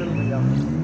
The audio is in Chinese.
真的不一样